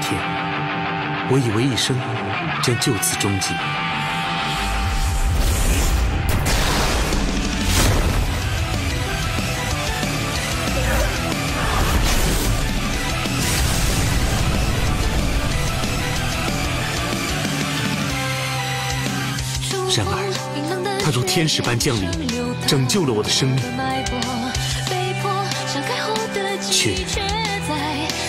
天，我以为一生将就此终结。然而，他如天使般降临，拯救了我的生命，却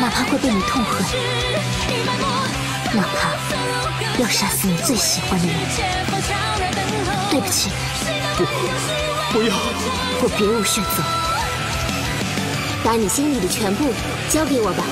哪怕会被你痛恨，哪怕要杀死你最喜欢的人，对不起，不，不要，我别无选择，把你心里的全部交给我吧。